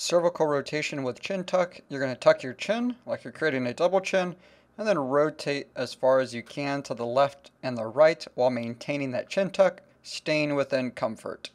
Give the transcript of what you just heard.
cervical rotation with chin tuck. You're going to tuck your chin like you're creating a double chin and then rotate as far as you can to the left and the right while maintaining that chin tuck, staying within comfort.